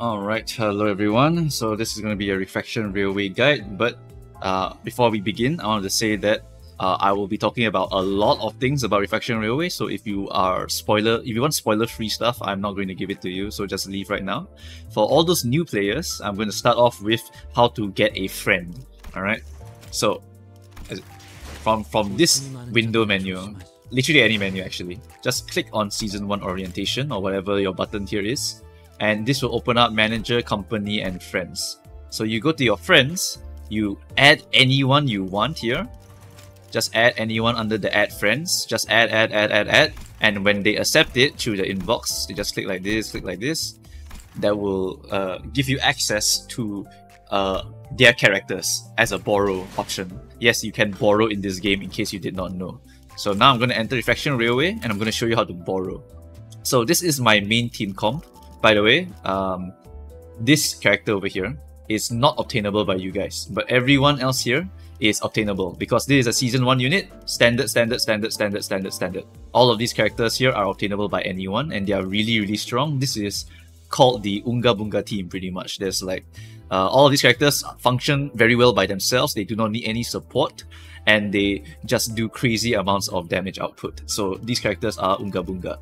Alright, hello everyone. So this is going to be a Refraction Railway guide, but uh, before we begin, I want to say that uh, I will be talking about a lot of things about Refraction Railway. So if you are spoiler, if you want spoiler-free stuff, I'm not going to give it to you. So just leave right now. For all those new players, I'm going to start off with how to get a friend. All right. So from from this window menu, literally any menu actually, just click on Season One Orientation or whatever your button here is, and this will open up Manager, Company, and Friends. So you go to your friends, you add anyone you want here just add anyone under the add friends. Just add, add, add, add, add. And when they accept it through the inbox, you just click like this, click like this. That will uh, give you access to uh, their characters as a borrow option. Yes, you can borrow in this game in case you did not know. So now I'm going to enter Refraction Railway and I'm going to show you how to borrow. So this is my main team comp. By the way, um, this character over here is not obtainable by you guys, but everyone else here is obtainable because this is a season 1 unit. Standard standard standard standard standard standard. All of these characters here are obtainable by anyone and they are really really strong. This is called the unga bunga team pretty much. There's like uh, all of these characters function very well by themselves. They do not need any support and they just do crazy amounts of damage output. So these characters are unga bunga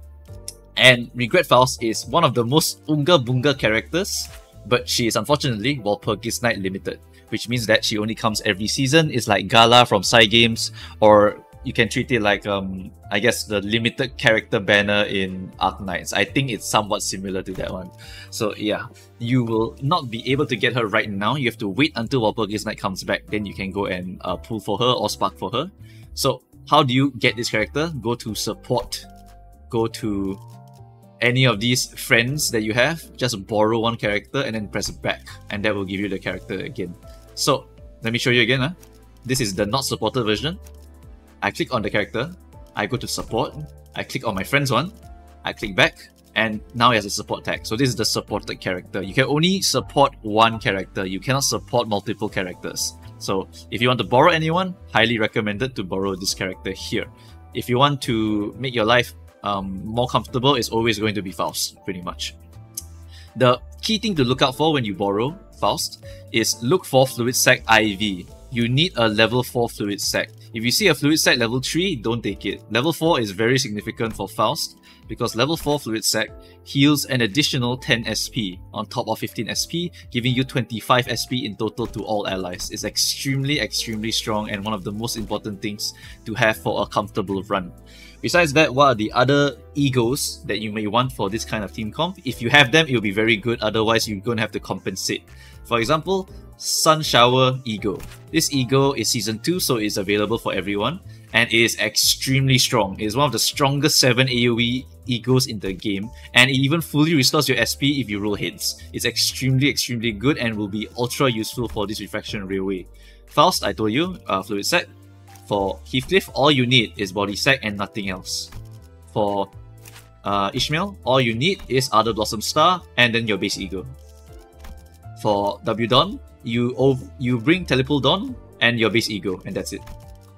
and regret faust is one of the most unga bunga characters but she is unfortunately Walpurgis Night limited which means that she only comes every season. It's like Gala from Cygames, or you can treat it like um I guess the limited character banner in Arknights. I think it's somewhat similar to that one. So yeah, you will not be able to get her right now. You have to wait until Walpurgis Night comes back. Then you can go and uh, pull for her or spark for her. So how do you get this character? Go to support. Go to any of these friends that you have. Just borrow one character and then press back, and that will give you the character again. So let me show you again. Huh? This is the not supported version. I click on the character, I go to support, I click on my friends one, I click back, and now it has a support tag. So this is the supported character. You can only support one character. You cannot support multiple characters. So if you want to borrow anyone, highly recommended to borrow this character here. If you want to make your life um, more comfortable, is always going to be Faust, pretty much. The key thing to look out for when you borrow Faust is look for Fluid Sac IV. You need a level 4 Fluid Sac. If you see a Fluid Sac level 3, don't take it. Level 4 is very significant for Faust because level 4 Fluid Sac heals an additional 10 SP on top of 15 SP, giving you 25 SP in total to all allies. It's extremely, extremely strong and one of the most important things to have for a comfortable run. Besides that, what are the other egos that you may want for this kind of team comp? If you have them, it will be very good. Otherwise, you're going to have to compensate. For example, Sun Shower Ego. This ego is season 2, so it's available for everyone. And it is extremely strong. It is one of the strongest 7 AoE egos in the game. And it even fully restores your SP if you roll hits. It's extremely, extremely good and will be ultra useful for this Refraction Railway. Faust, I told you, uh, Fluid Sac, for Heathcliff, all you need is body sack and nothing else. For uh, Ishmael, all you need is Ardor Blossom Star and then your base ego. For W Don, you you bring Telepole Dawn and your base ego, and that's it.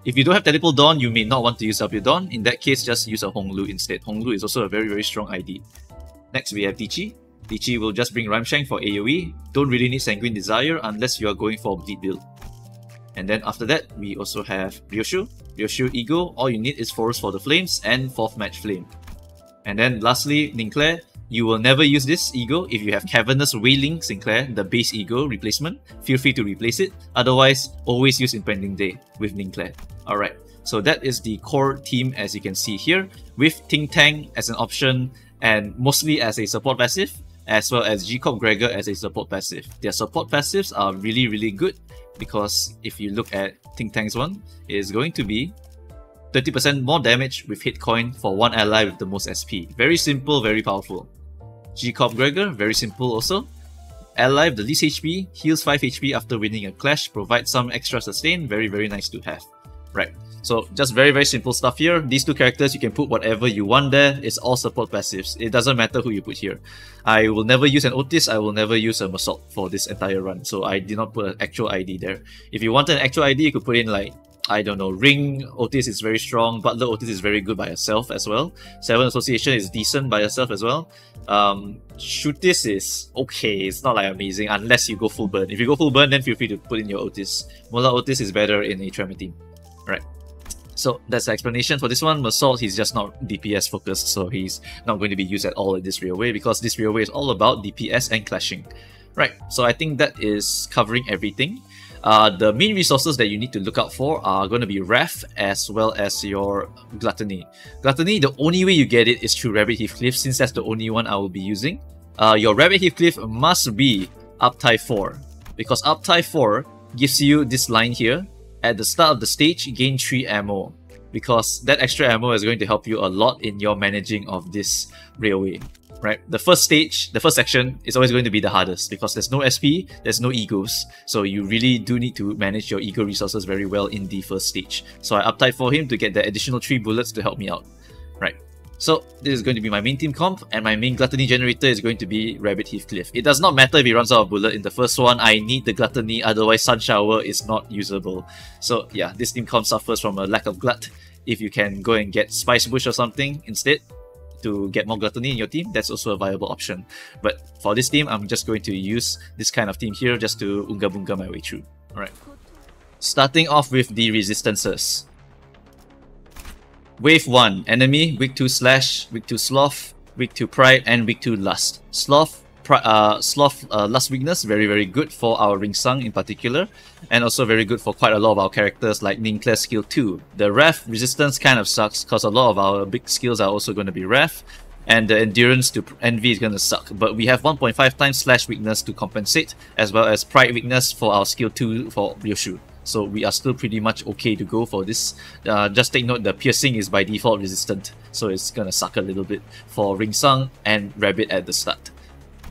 If you don't have Telepole Dawn, you may not want to use W Don. In that case, just use a Hong Lu instead. Hong Lu is also a very, very strong ID. Next, we have Dieci. Dieci will just bring Rime Shank for AoE. Don't really need Sanguine Desire unless you are going for bleed build. And then after that, we also have Ryoshu. Ryoshu Ego, all you need is Forest for the Flames and 4th Match Flame. And then lastly, Ninclair, you will never use this ego if you have Cavernous Wailing Sinclair, the base ego replacement. Feel free to replace it. Otherwise, always use Impending Day with Ninclair. Alright, so that is the core team as you can see here, with Ting Tang as an option and mostly as a support passive, as well as G-Corp Gregor as a support passive. Their support passives are really, really good because if you look at Ting Tang's one, it is going to be 30% more damage with hit coin for one ally with the most SP. Very simple, very powerful. G-Corp Gregor, very simple also. Ally with the least HP, heals 5 HP after winning a clash, provides some extra sustain, very very nice to have. Right, so just very very simple stuff here. These two characters, you can put whatever you want there. It's all support passives. It doesn't matter who you put here. I will never use an Outis, I will never use a Meursault for this entire run. So I did not put an actual ID there. If you want an actual ID, you could put in like I don't know, Ring Outis is very strong, Butler Outis is very good by herself as well. Seven Association is decent by herself as well. Um, Shootis is okay, it's not like amazing unless you go full burn. If you go full burn, then feel free to put in your Outis. Mola Outis is better in a Tremor team. Right. So that's the explanation for this one. Meursault, he's just not DPS focused, so he's not going to be used at all in this railway because this railway is all about DPS and clashing. Right, so I think that is covering everything. Uh, the main resources that you need to look out for are going to be Wrath as well as your Gluttony. Gluttony, the only way you get it is through Rabbit Heathcliff since that's the only one I will be using. Uh, your Rabbit Heathcliff must be Uptie 4 because Uptie 4 gives you this line here. At the start of the stage, gain 3 ammo because that extra ammo is going to help you a lot in your managing of this railway right? The first stage, the first section is always going to be the hardest because there's no SP, there's no egos. So you really do need to manage your ego resources very well in the first stage. So I uptie for him to get the additional 3 bullets to help me out? So this is going to be my main team comp, and my main gluttony generator is going to be Rabbit Heathcliff. It does not matter if he runs out of bullet in the first one, I need the gluttony, otherwise Sun Shower is not usable. So yeah, this team comp suffers from a lack of glut. If you can go and get Spice Bush or something instead, to get more gluttony in your team, that's also a viable option. But for this team, I'm just going to use this kind of team here just to unga bunga my way through. Alright. Starting off with the resistances. Wave 1, enemy, weak to slash, weak to sloth, weak to pride, and weak to lust. Sloth uh, Sloth uh, Lust Weakness, very very good for our Ring Sung in particular, and also very good for quite a lot of our characters like Ninclair skill 2. The wrath resistance kind of sucks because a lot of our big skills are also going to be wrath and the Endurance to Envy is going to suck, but we have 1.5 times Slash Weakness to compensate, as well as Pride Weakness for our skill 2 for Ryoshu. So we are still pretty much okay to go for this. Uh, just take note the piercing is by default resistant, so it's gonna suck a little bit for Ring Sung and Rabbit at the start.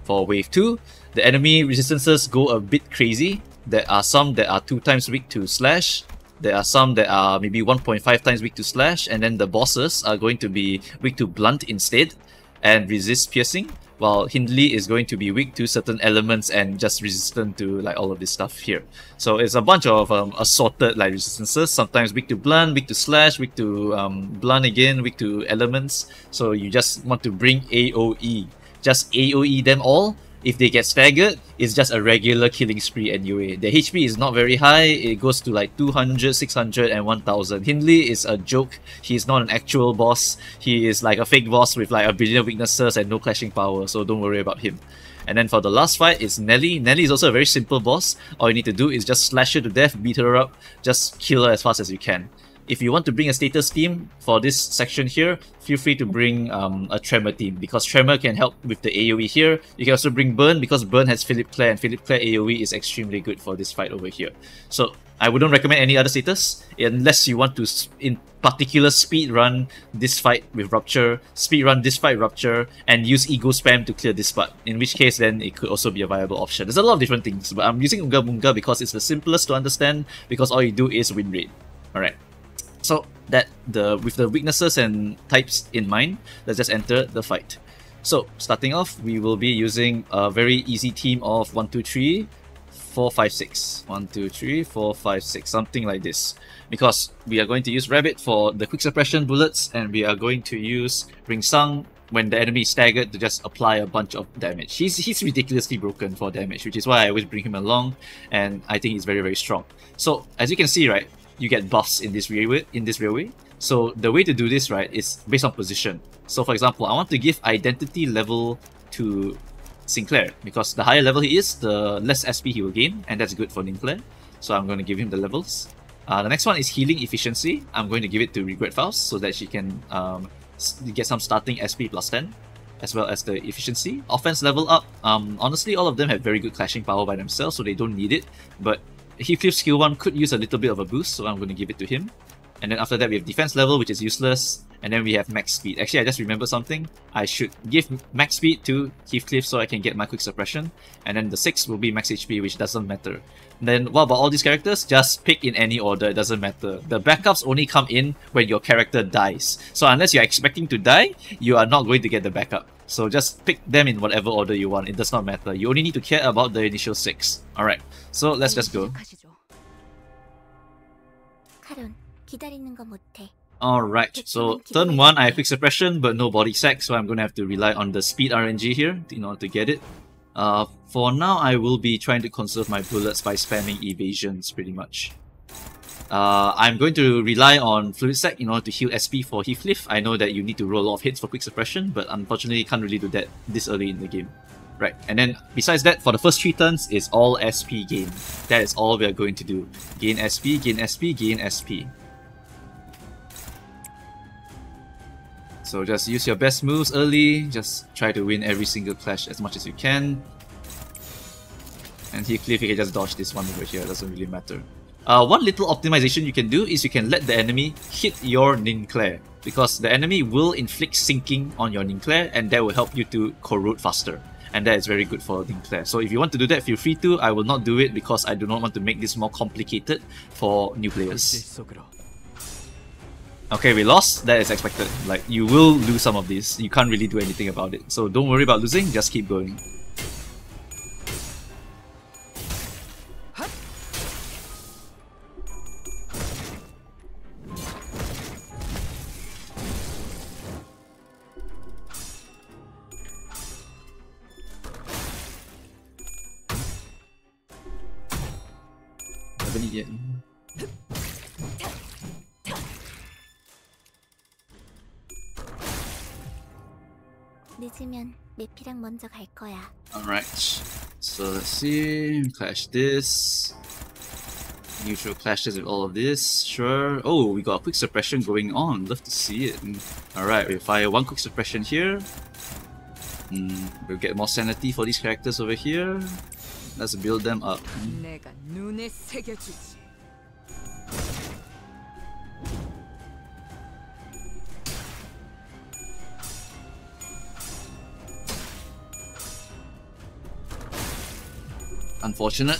For wave 2, the enemy resistances go a bit crazy. There are some that are 2 times weak to slash, there are some that are maybe 1.5 times weak to slash, and then the bosses are going to be weak to blunt instead and resist piercing, while Hindley is going to be weak to certain elements and just resistant to like all of this stuff here. So it's a bunch of um, assorted like resistances, sometimes weak to blunt, weak to slash, weak to um, blunt again, weak to elements. So you just want to bring AoE just AoE them all. If they get staggered, it's just a regular killing spree anyway. The HP is not very high, it goes to like 200, 600, and 1000. Hindley is a joke, he's not an actual boss. He is like a fake boss with like a billion weaknesses and no clashing power, so don't worry about him. And then for the last fight, it's Nelly. Nelly is also a very simple boss. All you need to do is just slash her to death, beat her up, just kill her as fast as you can. If you want to bring a status team for this section here, feel free to bring um, a Tremor team because Tremor can help with the AoE here. You can also bring Burn because Burn has Philip Clare and Philip Clare AoE is extremely good for this fight over here. So I wouldn't recommend any other status unless you want to in particular speed run this fight with Rupture, speed run this fight Rupture, and use Ego Spam to clear this part. In which case then it could also be a viable option. There's a lot of different things, but I'm using Unga Bunga because it's the simplest to understand because all you do is win rate. Alright. So that the with the weaknesses and types in mind, let's just enter the fight. So starting off, we will be using a very easy team of 1, 2, 3, 4, 5, 6. 1, 2, 3, 4, 5, 6, something like this. Because we are going to use Rabbit for the quick suppression bullets and we are going to use Ring when the enemy is staggered to just apply a bunch of damage. He's, he's ridiculously broken for damage, which is why I always bring him along and I think he's very, very strong. So as you can see, right, you get buffs in this railway. In this railway, so the way to do this right is based on position. So for example, I want to give identity level to Sinclair because the higher level he is, the less SP he will gain, and that's good for Sinclair. So I'm going to give him the levels. Uh, the next one is healing efficiency. I'm going to give it to Regret Faust so that she can um, get some starting SP plus 10 as well as the efficiency. Offense level up, um, honestly, all of them have very good clashing power by themselves, so they don't need it. But Heathcliff skill 1 could use a little bit of a boost, so I'm going to give it to him. And then after that, we have defense level, which is useless. And then we have max speed. Actually, I just remembered something. I should give max speed to Heathcliff so I can get my quick suppression. And then the 6 will be max HP, which doesn't matter. Then what about all these characters? Just pick in any order, it doesn't matter. The backups only come in when your character dies. So unless you're expecting to die, you are not going to get the backup. So just pick them in whatever order you want, it does not matter. You only need to care about the initial 6. Alright, so let's just go. Alright, so turn 1 I have quick suppression but no body sack so I'm going to have to rely on the speed RNG here in order to get it. Uh, for now I will be trying to conserve my bullets by spamming evasions pretty much. Uh, I'm going to rely on Fluid Sac in order to heal SP for Heathcliff. I know that you need to roll a lot of hits for quick suppression but unfortunately can't really do that this early in the game. Right, and then besides that, for the first three turns, it's all SP gain. That is all we are going to do. Gain SP, gain SP, gain SP. So just use your best moves early, just try to win every single clash as much as you can. And Heathcliff, you can just dodge this one over here, it doesn't really matter. Uh, one little optimization you can do is you can let the enemy hit your Ninclair because the enemy will inflict sinking on your Ninclair and that will help you to corrode faster and that is very good for Ninclair. So if you want to do that, feel free to. I will not do it because I do not want to make this more complicated for new players. Okay, we lost. That is expected. Like, you will lose some of these. You can't really do anything about it. So don't worry about losing, just keep going. 먼저 갈 거야. Alright, so let's see. Clash this. Neutral clashes with all of this. Sure. Oh, we got a quick suppression going on. Love to see it. Alright, we fire one quick suppression here. Mm, we'll get more sanity for these characters over here. Let's build them up. 내 Unfortunate.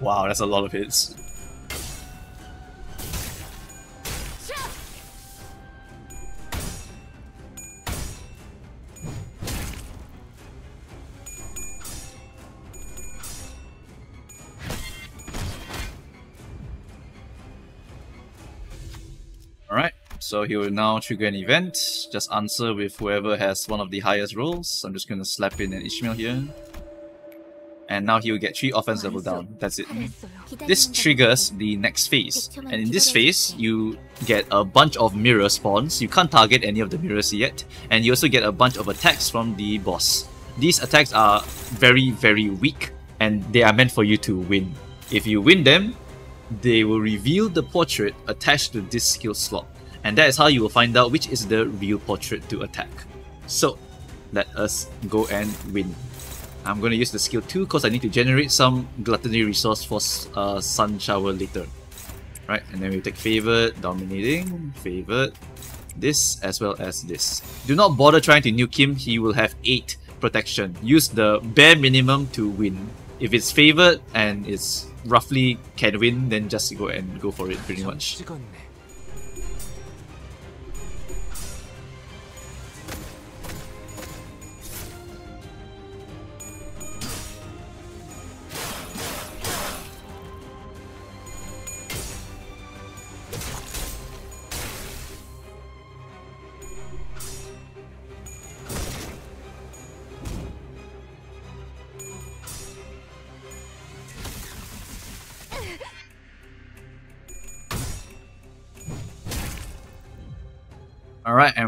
Wow, that's a lot of hits. So he will now trigger an event, just answer with whoever has one of the highest rolls. I'm just gonna slap in an Ishmael here. And now he will get 3 offense level down, that's it. This triggers the next phase, and in this phase, you get a bunch of mirror spawns. You can't target any of the mirrors yet, and you also get a bunch of attacks from the boss. These attacks are very, very weak, and they are meant for you to win. If you win them, they will reveal the portrait attached to this skill slot. And that is how you will find out which is the real portrait to attack. So, let us go and win. I'm going to use the skill 2 because I need to generate some gluttony resource for uh, Sun Shower later. Right, and then we take Favored, Dominating, Favored, this as well as this. Do not bother trying to nuke him, he will have 8 protection. Use the bare minimum to win. If it's Favored and it's roughly can win, then just go and go for it pretty much.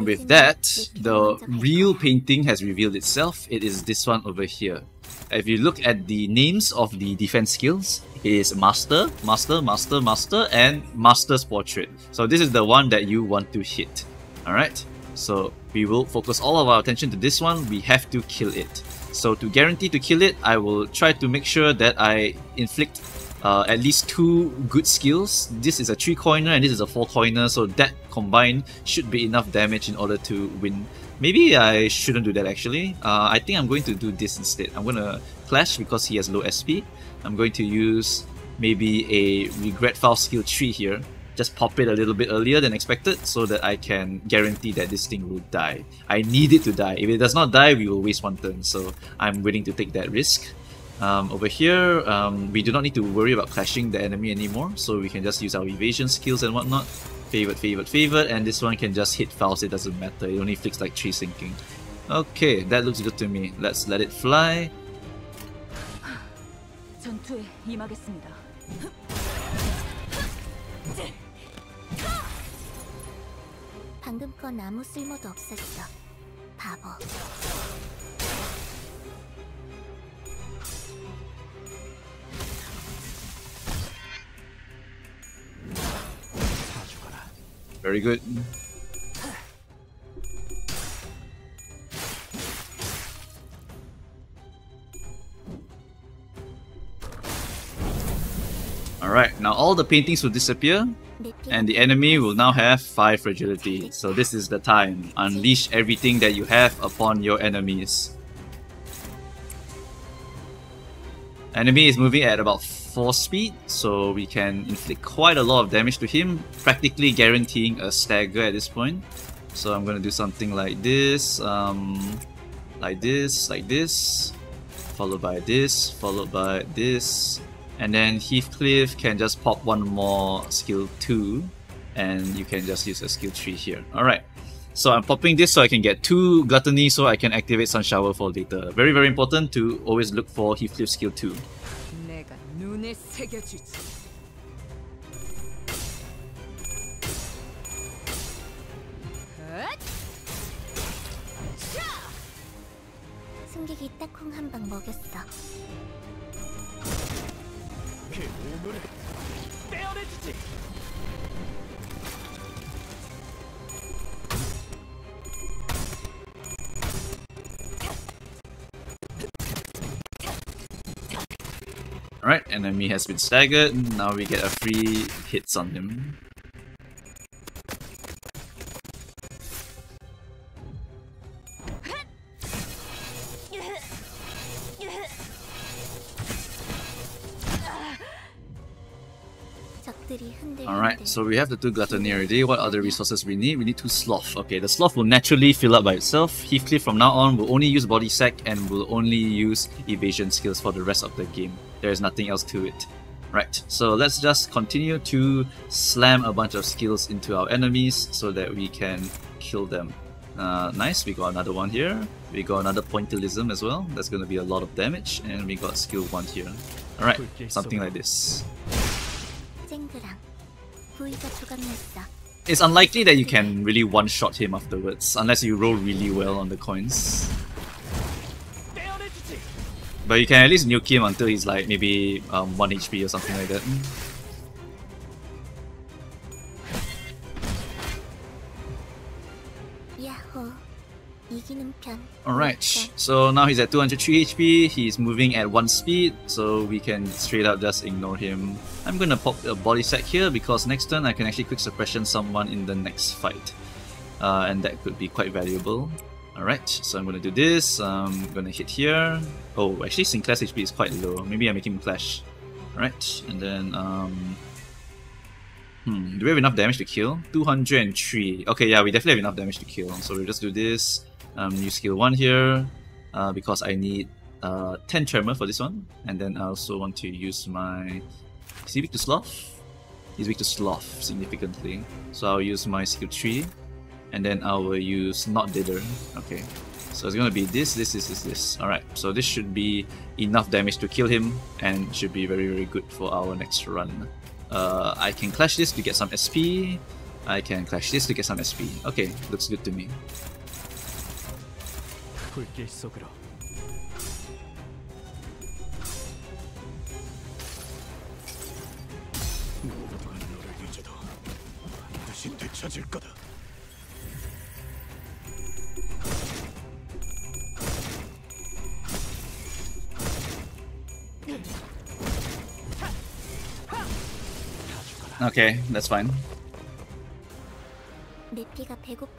And with that, the real painting has revealed itself. It is this one over here. If you look at the names of the defense skills, it is Master, Master, Master, Master, and Master's Portrait. So this is the one that you want to hit. Alright, so we will focus all of our attention to this one. We have to kill it. So to guarantee to kill it, I will try to make sure that I inflict uh, at least two good skills. This is a three coiner and this is a four coiner, so that combined should be enough damage in order to win. Maybe I shouldn't do that actually. Uh, I think I'm going to do this instead. I'm going to clash because he has low SP. I'm going to use maybe a Regret Faust skill 3 here just pop it a little bit earlier than expected so that I can guarantee that this thing will die. I need it to die. If it does not die, we will waste one turn, so I'm willing to take that risk. Um, over here, um, we do not need to worry about clashing the enemy anymore, so we can just use our evasion skills and whatnot. Favorite, favorite, favorite, and this one can just hit Faust, it doesn't matter, it only flicks like 3 sinking. Okay, that looks good to me. Let's let it fly. 전투에 임하겠습니다. 방금 건 아무 쓸모도 없었어. 바보. Very good. Alright, now all the paintings will disappear and the enemy will now have 5 fragility. So this is the time. Unleash everything that you have upon your enemies. Enemy is moving at about 4 speed, so we can inflict quite a lot of damage to him, practically guaranteeing a stagger at this point. So I'm gonna do something like this, um, like this, like this, followed by this, followed by this, and then Heathcliff can just pop one more skill 2, and you can just use a skill 3 here. Alright, so I'm popping this so I can get 2 Gluttony so I can activate Sun Shower for later. Very very important to always look for Heathcliff skill 2. 내가 눈에 새겨주지. 숨기기 딱콩 한 방 먹였어. 그 오물을 떼어내주지. Alright, enemy has been staggered. Now we get a free hits on him. Alright, so we have the two Gluttony already. What other resources we need? We need two Sloth. Okay, the Sloth will naturally fill up by itself. Heathcliff from now on will only use Body Sack and will only use Evasion skills for the rest of the game. There's nothing else to it. Right, so let's just continue to slam a bunch of skills into our enemies so that we can kill them. Uh, nice, we got another one here. We got another pointillism as well. That's going to be a lot of damage. And we got skill 1 here. Alright, something like this. It's unlikely that you can really one-shot him afterwards, unless you roll really well on the coins. But you can at least nuke him until he's like maybe um, 1 HP or something like that. Alright, so now he's at 203 HP, he's moving at 1 speed, so we can straight up just ignore him. I'm gonna pop a body sack here because next turn I can actually quick suppression someone in the next fight. Uh, and that could be quite valuable. Alright, so I'm gonna do this, I'm gonna hit here. Oh, actually Sinclair's HP is quite low, maybe I make him clash. Alright, and then um... Hmm, do we have enough damage to kill? 203. Okay, yeah, we definitely have enough damage to kill, so we'll just do this um, use skill 1 here uh, because I need uh, 10 tremor for this one and then I also want to use my is he weak to sloth? He's weak to sloth significantly so I'll use my skill 3 and then I will use not dither. Okay. So it's gonna be this this this this this. Alright. So this should be enough damage to kill him and should be very very good for our next run. Uh, I can clash this to get some SP I can clash this to get some SP okay. Looks good to me Okay, that's fine.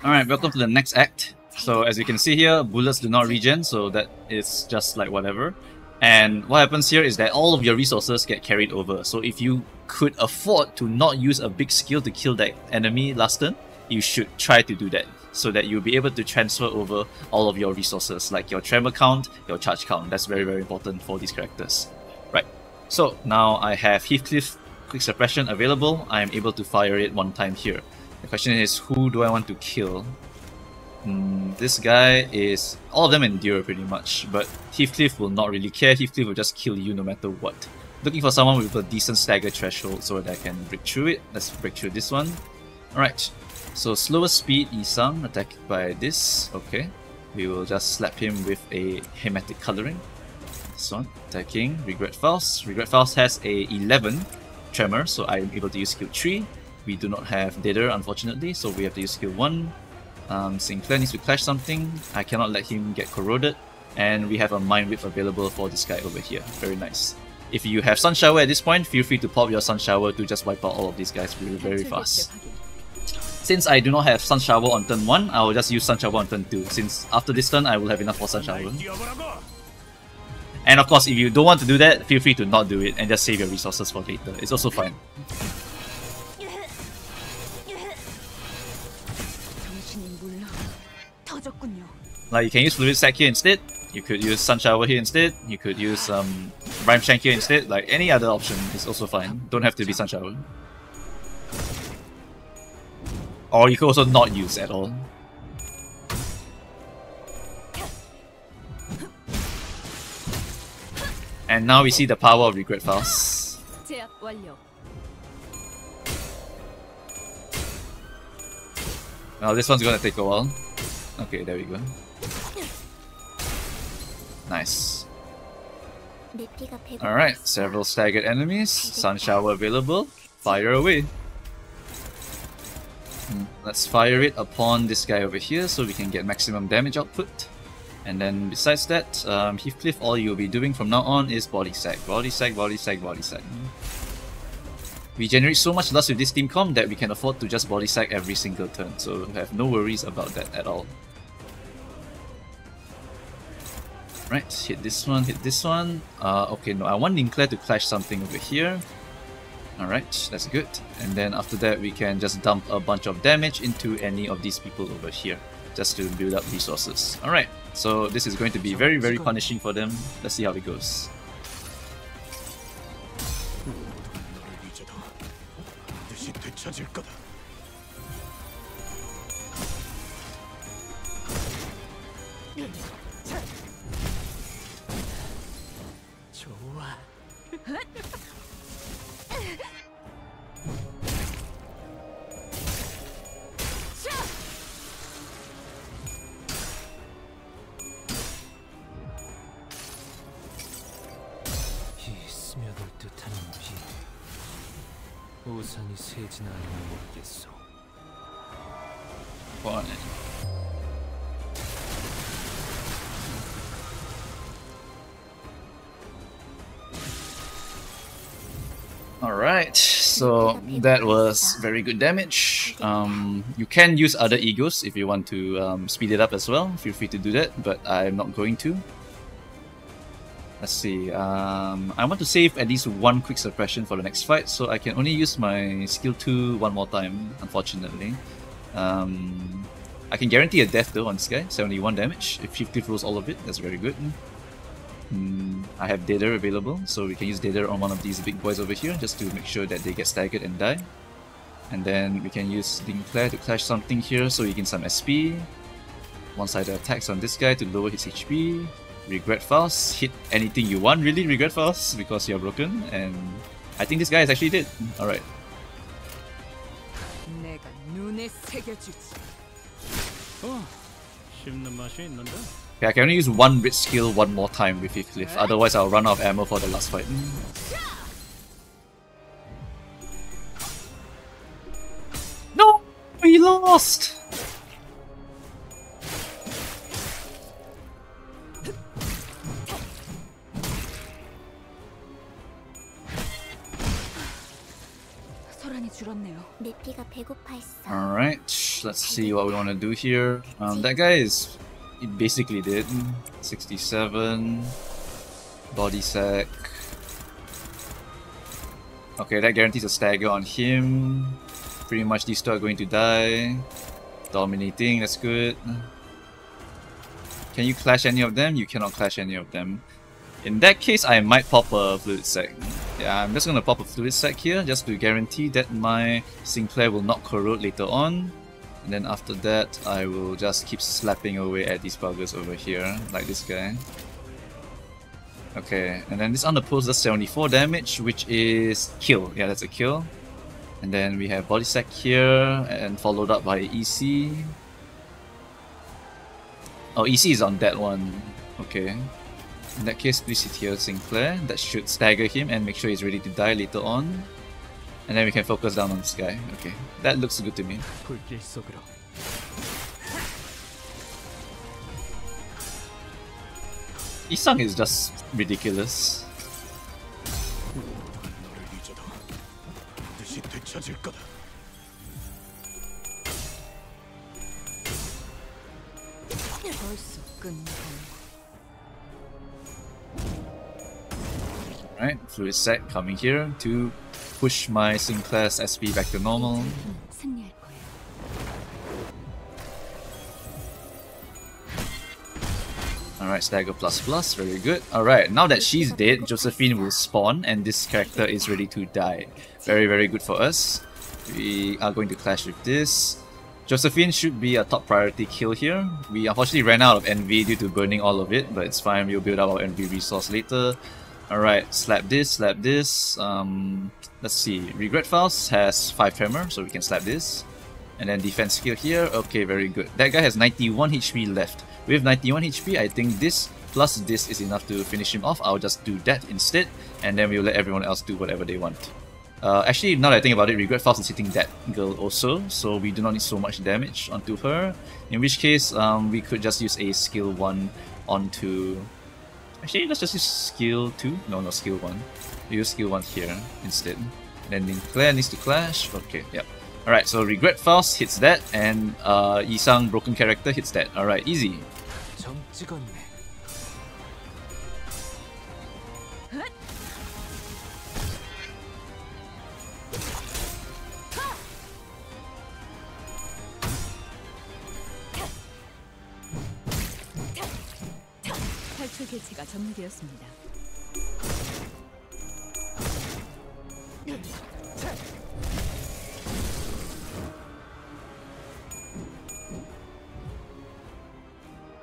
Alright, welcome to the next act. So as you can see here, bullets do not regen, so that is just like whatever. And what happens here is that all of your resources get carried over. So if you could afford to not use a big skill to kill that enemy last turn, you should try to do that so that you'll be able to transfer over all of your resources like your tremor count, your charge count. That's very very important for these characters. Right, so now I have Heathcliff quick suppression available. I am able to fire it one time here. The question is who do I want to kill? Mm, this guy is all of them endure pretty much, but Heathcliff will not really care. Heathcliff will just kill you no matter what. Looking for someone with a decent stagger threshold so that I can break through it. Let's break through this one. Alright, so slower speed Isang attacked by this. Okay, we will just slap him with a hematic coloring. This one attacking Regret Faust. Regret Faust has a 11 tremor, so I'm able to use skill 3. We do not have Dither unfortunately, so we have to use skill 1. Um, Sinclair needs to clash something. I cannot let him get corroded. And we have a Mind Whip available for this guy over here. Very nice. If you have Sun Shower at this point, feel free to pop your Sun Shower to just wipe out all of these guys very, very fast. Since I do not have Sun Shower on turn 1, I will just use Sun Shower on turn 2, since after this turn I will have enough for Sun Shower. And of course, if you don't want to do that, feel free to not do it and just save your resources for later. It's also fine. Like you can use Fluid Sac here instead, you could use Sun Shower here instead, you could use um, Rime Shank here instead, like any other option is also fine. Don't have to be Sun Shower. Or you could also not use at all. And now we see the power of Regret Faust. Now this one's gonna take a while. Okay, there we go. Nice. Alright, several staggered enemies, sun shower available, fire away. Hmm, let's fire it upon this guy over here so we can get maximum damage output. And then besides that, um, Heathcliff, all you'll be doing from now on is body sack. Body sack, body sack, body sack. We generate so much lust with this team comp that we can afford to just body sack every single turn, so have no worries about that at all. Right, hit this one, hit this one. Uh, okay, no, I want Ninclair to clash something over here. Alright, that's good. And then after that, we can just dump a bunch of damage into any of these people over here, just to build up resources. Alright, so this is going to be very, very punishing for them. Let's see how it goes. That was very good damage. Um, you can use other egos if you want to um, speed it up as well. Feel free to do that, but I'm not going to. Let's see. Um, I want to save at least one quick suppression for the next fight, so I can only use my skill 2 one more time, unfortunately. Um, I can guarantee a death though on this guy, 71 damage. If Heathcliff rolls all of it, that's very good mm, I have data available, so we can use data on one of these big boys over here just to make sure that they get staggered and die. And then we can use Dinclair to clash something here so we gain some SP. One-sided attacks on this guy to lower his HP. Regret Faust, hit anything you want really, Regret Faust, because you're broken. And I think this guy is actually dead. Alright. Oh, Okay, I can only use one rich skill one more time with Heathcliff, otherwise I'll run out of ammo for the last fight. No! We lost! Alright, let's see what we want to do here. Um, that guy is he basically did. 67. Body sack. Okay, that guarantees a stagger on him. Pretty much these two are going to die. Dominating, that's good. Can you clash any of them? You cannot clash any of them. In that case, I might pop a fluid sac. Yeah, I'm just gonna pop a fluid sac here just to guarantee that my Sinclair will not corrode later on. And then after that, I will just keep slapping away at these buggers over here, like this guy. Okay, and then this underpost does 74 damage, which is kill. Yeah, that's a kill. And then we have body sack here, and followed up by EC. Oh, EC is on that one. Okay. In that case, please hit here Sinclair. That should stagger him and make sure he's ready to die later on. And then we can focus down on this guy. Okay, that looks good to me. Isang is just ridiculous. Alright, Fluid Sac coming here to push my Sinclair's SP back to normal. Alright, stagger plus plus, very good. Alright, now that she's dead, Josephine will spawn and this character is ready to die. Very, very good for us. We are going to clash with this. Josephine should be a top priority kill here. We unfortunately ran out of envy due to burning all of it, but it's fine, we'll build up our envy resource later. Alright, slap this, slap this. Um, let's see, Regret Faust has 5 tremor, so we can slap this. And then defense skill here, okay, very good. That guy has 91 HP left. With 91 HP, I think this plus this is enough to finish him off. I'll just do that instead, and then we'll let everyone else do whatever they want. Uh, actually, now that I think about it, Regret Faust is hitting that girl also, so we do not need so much damage onto her. In which case, um, we could just use a skill 1 onto... Actually, let's just use skill 2. No, no, skill 1. We use skill 1 here instead. Then Claire needs to clash. Okay, yep. Alright, so Regret Faust hits that, and uh, Yisang Broken Character hits that. Alright, easy. 점 찍었네 탈출 개체가 점유되었습니다.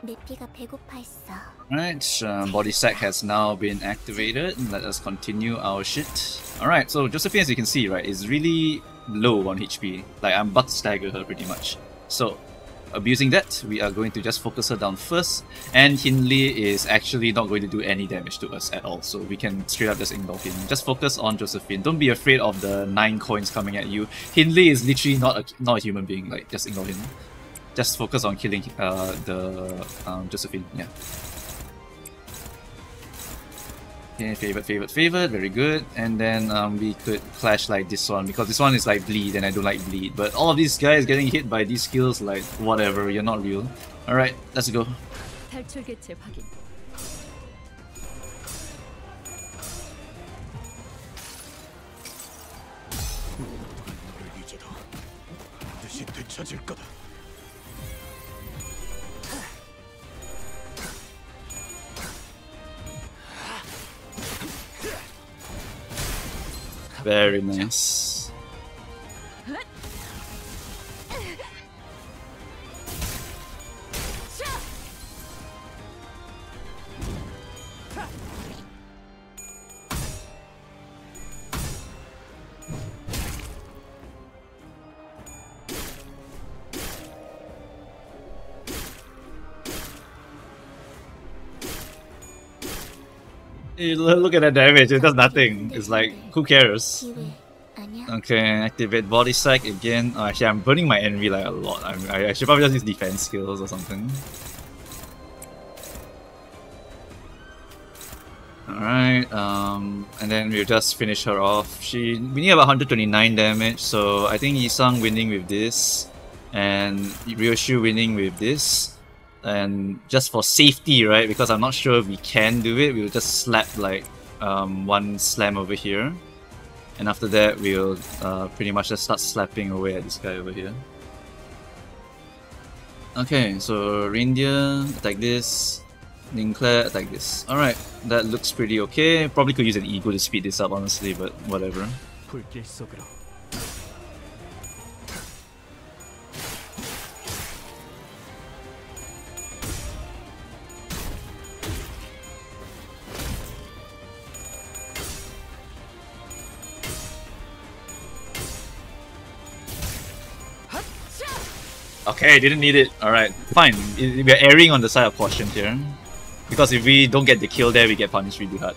내 피가 배고파했어. Alright, um, Body Sack has now been activated. Let us continue our shit. Alright, so Josephine, as you can see, right, is really low on HP. Like, I'm about to stagger her pretty much. So, abusing that, we are going to just focus her down first. And Hindley is actually not going to do any damage to us at all. So, we can straight up just ignore him. Just focus on Josephine. Don't be afraid of the 9 coins coming at you. Hindley is literally not a, not a human being. Like, just ignore him. Just focus on killing uh, the um, Josephine. Yeah. Okay, favorite, favorite, favorite, very good. And then um, we could clash like this one because this one is like bleed and I don't like bleed. But all of these guys getting hit by these skills, like whatever, you're not real. Alright, let's go. Very nice. look at that damage, it does nothing. It's like, who cares? Okay, activate body sack again. Oh, actually, I'm burning my envy like a lot. I, I should probably just use defense skills or something. Alright, um, and then we'll just finish her off. She We need about 129 damage, so I think Yisang winning with this, and Ryoshu winning with this. And just for safety, right? Because I'm not sure if we can do it, we'll just slap like um, one slam over here. And after that, we'll uh, pretty much just start slapping away at this guy over here. Okay, so reindeer, attack this. Ninclair, attack this. Alright, that looks pretty okay. Probably could use an ego to speed this up, honestly, but whatever. Okay, didn't need it. Alright, fine. We're erring on the side of caution here. Because if we don't get the kill there, we get punished really hard.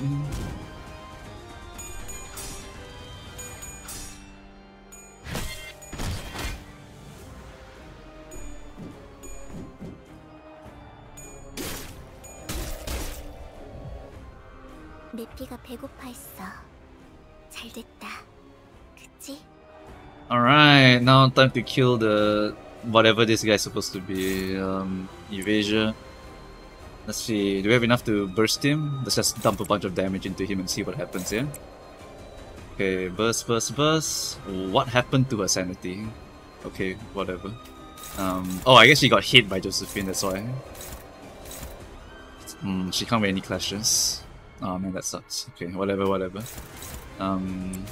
Alright, now time to kill the whatever this guy's supposed to be. Um, Evasia. Let's see, do we have enough to burst him? Let's just dump a bunch of damage into him and see what happens here. Okay, burst, burst, burst. What happened to her sanity? Okay, whatever. Um, oh, I guess she got hit by Josephine, that's why. Hmm, she can't wear any clashes. Oh man, that sucks. Okay, whatever, whatever. Um,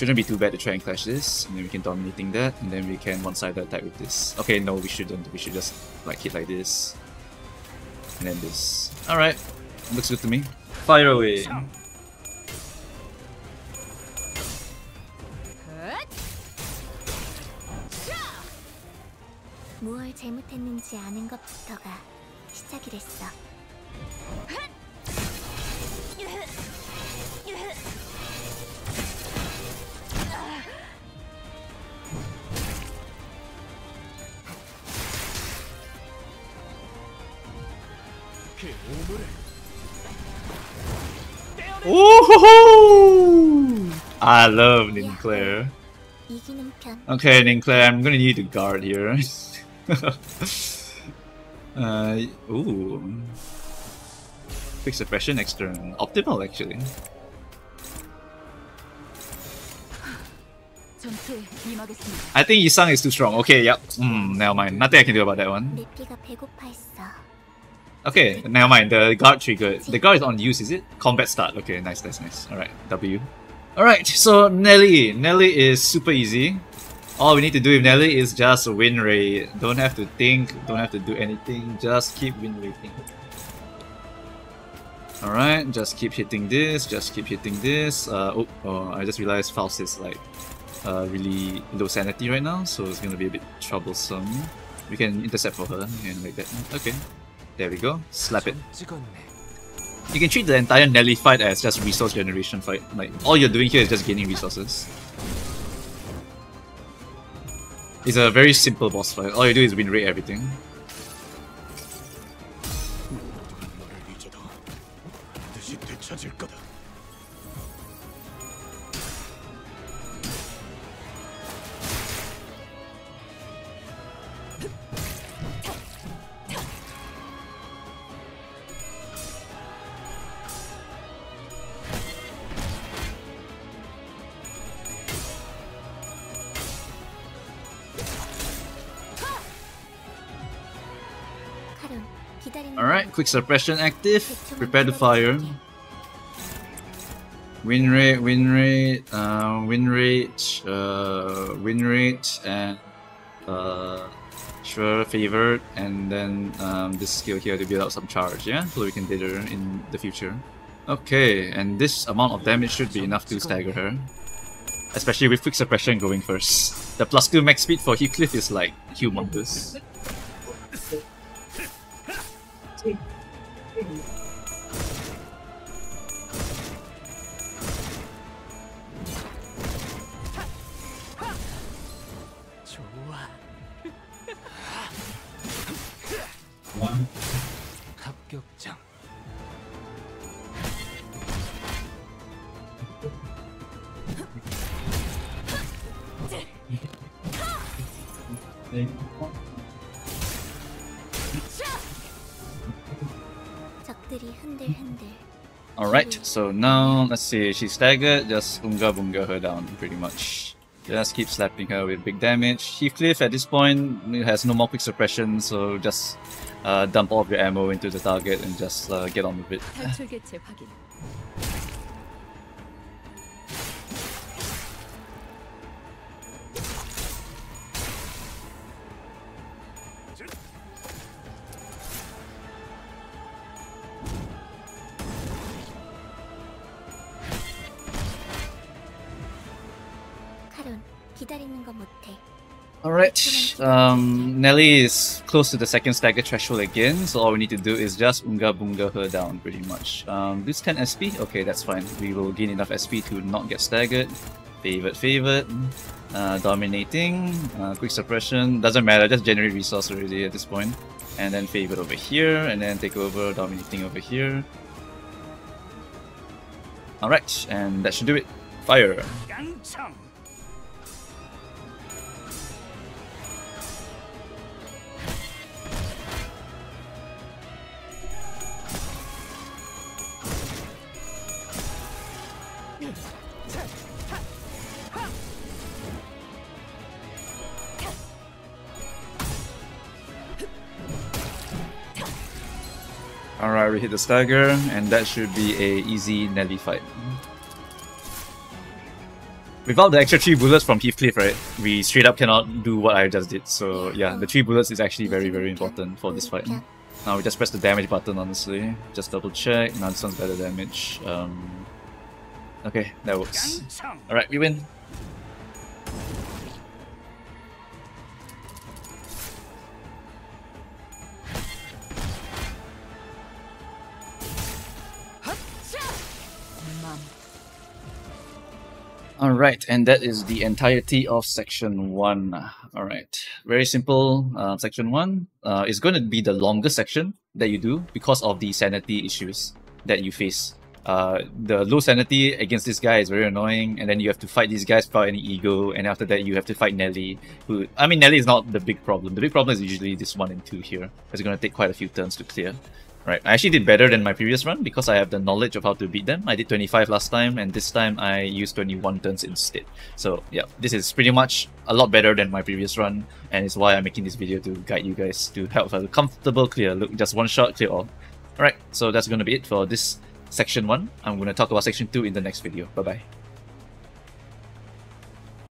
shouldn't be too bad to try and clash this, and then we can dominating that, and then we can one-sided attack with this. Okay, no, we shouldn't. We should just like hit like this, and then this. All right, looks good to me. Fire away. 무얼 잘못했는지 아는 것부터가 시작이랬어. I love Sinclair. Okay, Sinclair, I'm gonna need to guard here. uh, ooh. Fix suppression turn. Optimal, actually. I think Yisang is too strong. Okay, yep. Mm, never mind. Nothing I can do about that one. Okay, never mind. The guard trigger. The guard is on use, is it? Combat start. Okay, nice, nice, nice. Alright, W. Alright, so Nelly. Nelly is super easy. All we need to do with Nelly is just win ray. Don't have to think, don't have to do anything. Just keep win raying. Alright, just keep hitting this, just keep hitting this. Uh, oh, oh, I just realized Faust is like uh, really low sanity right now, so it's gonna be a bit troublesome. We can intercept for her and like that. Okay, there we go. Slap it. You can treat the entire Nelly fight as just resource generation fight. Like, all you're doing here is just gaining resources. It's a very simple boss fight. All you do is win rate everything. Quick suppression active. Prepare to fire. Win rate, win rate, uh, win rate, uh, win rate, and uh, sure favored, and then um, this skill here to build up some charge, yeah, so we can hit her in the future. Okay, and this amount of damage should be enough to stagger her, especially with quick suppression going first. The plus two max speed for Heathcliff is like humongous. So now let's see, she's staggered, just Unga Bunga her down pretty much. Just keep slapping her with big damage. Heathcliff at this point has no more quick suppression, so just uh, dump all of your ammo into the target and just uh, get on with it. Alright, um, Nelly is close to the second stagger threshold again, so all we need to do is just Unga Bunga her down pretty much. Um, this 10 SP? Okay, that's fine. We will gain enough SP to not get staggered. Favorite, favorite. Uh, dominating, uh, quick suppression, doesn't matter, just generate resource already at this point. And then favorite over here, and then take over, dominating over here. Alright, and that should do it. Fire! Karu hit the stagger, and that should be a easy Nelly fight. Without the extra 3 bullets from Heathcliff, right, we straight up cannot do what I just did. So yeah, the 3 bullets is actually very very important for this fight. Now we just press the damage button, honestly. Just double check, now this better damage. Um, okay, that works. Alright, we win. Alright, and that is the entirety of section 1. Alright, very simple. Uh, section 1 uh, is going to be the longest section that you do because of the sanity issues that you face. Uh, the low sanity against this guy is very annoying, and then you have to fight these guys without any ego, and after that you have to fight Nelly, who, I mean, Nelly is not the big problem. The big problem is usually this 1 and 2 here. It's going to take quite a few turns to clear. Right, I actually did better than my previous run because I have the knowledge of how to beat them. I did 25 last time, and this time I used 21 turns instead. So yeah, this is pretty much a lot better than my previous run, and it's why I'm making this video to guide you guys to help a comfortable clear. Look, just one shot, clear all. Alright, so that's gonna be it for this section 1. I'm gonna talk about section 2 in the next video. Bye bye.